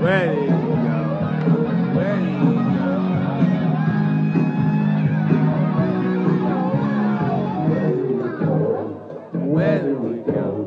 Where do go? Where go? Where we go?